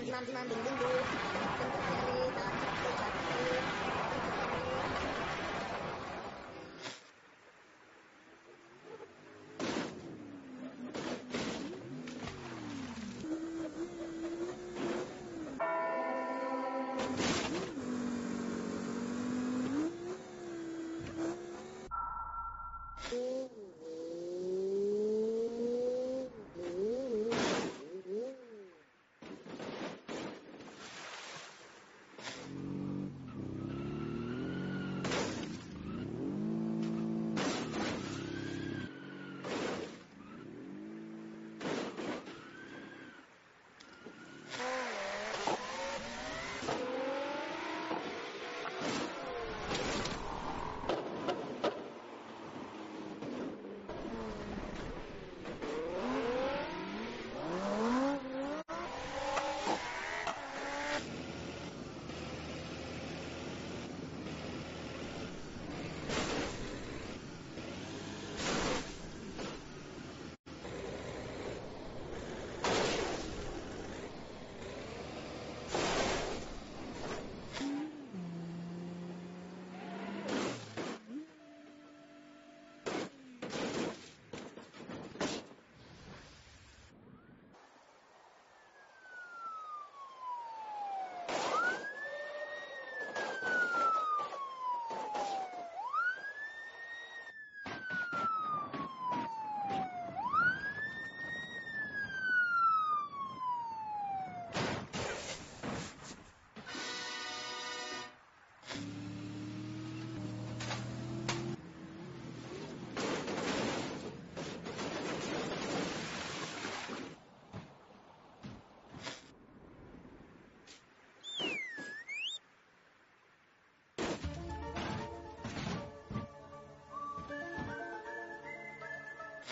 అంటున్నా అంటున్నా building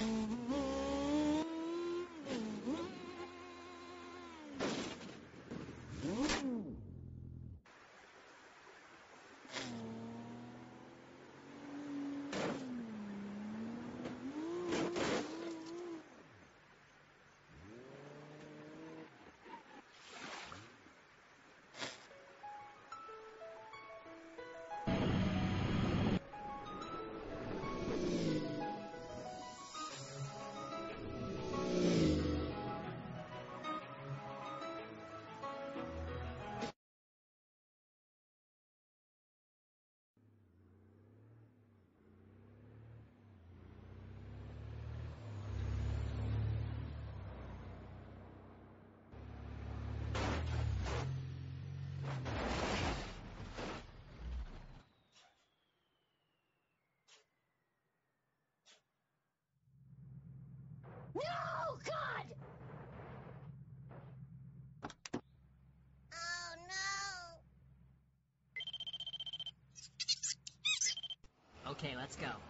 Mm-hmm. Go.